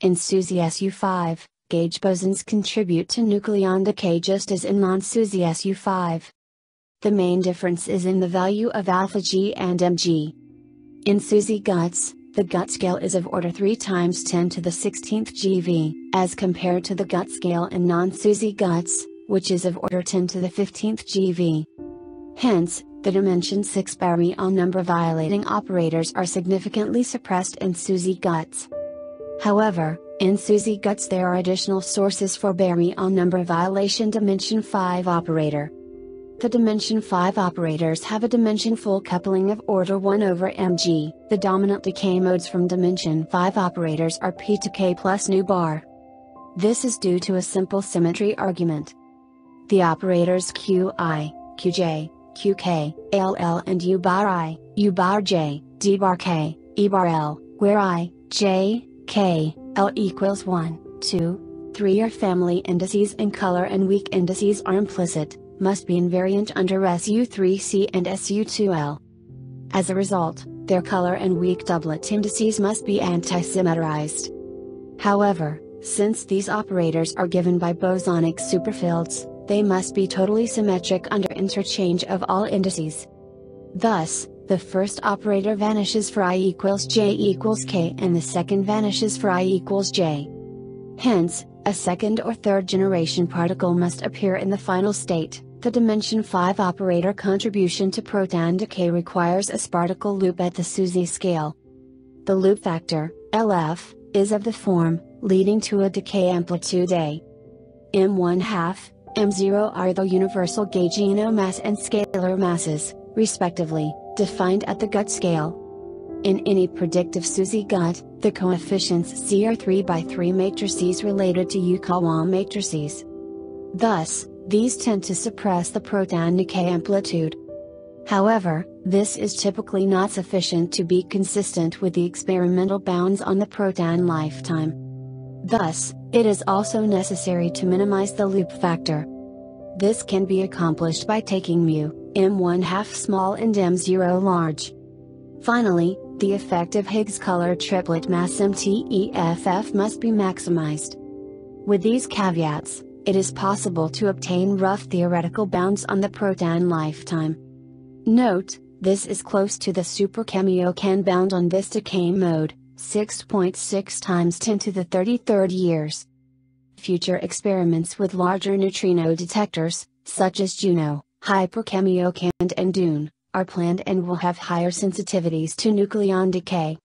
in SUSY SU5, gauge bosons contribute to nucleon decay just as in non-SUSY SU5. The main difference is in the value of alpha G and Mg. In SUSY guts, the gut scale is of order 3 times 10 to the 16th GeV, as compared to the gut scale in non-SUSY guts, which is of order 10 to the 15th GeV. Hence, the dimension 6 baryon number violating operators are significantly suppressed in SUSY guts. However, in SUSY guts there are additional sources for baryon number violation dimension 5 operator. The dimension 5 operators have a dimension full coupling of order 1 over mg. The dominant decay modes from dimension 5 operators are p to k plus nu bar. This is due to a simple symmetry argument. The operators qi, qj, qk, ll and u bar i, u bar j, d bar k, e bar l, where i, j, k, l equals 1, 2, 3 are family indices and color and weak indices are implicit must be invariant under SU3C and SU2L. As a result, their color and weak doublet indices must be antisymmetrized. However, since these operators are given by bosonic superfields, they must be totally symmetric under interchange of all indices. Thus, the first operator vanishes for i equals j equals k and the second vanishes for i equals j. Hence, a second or third generation particle must appear in the final state. The dimension 5 operator contribution to proton decay requires a sparticle loop at the SUSY scale. The loop factor, LF, is of the form, leading to a decay amplitude A. M1 half, M0 are the universal gaugino mass and scalar masses, respectively, defined at the gut scale. In any predictive SUSY gut, the coefficients C are 3 by 3 matrices related to Yukawa matrices. Thus, these tend to suppress the proton decay amplitude. However, this is typically not sufficient to be consistent with the experimental bounds on the proton lifetime. Thus, it is also necessary to minimize the loop factor. This can be accomplished by taking mu, m1 half small and m0 large. Finally, the effective Higgs color triplet mass MTEFF must be maximized. With these caveats, it is possible to obtain rough theoretical bounds on the proton lifetime. Note, this is close to the Super-Kamiokande bound on this decay mode, 6.6 times 10 to the 33rd years. Future experiments with larger neutrino detectors, such as JUNO, Hyper-Kamiokande and DUNE, are planned and will have higher sensitivities to nucleon decay.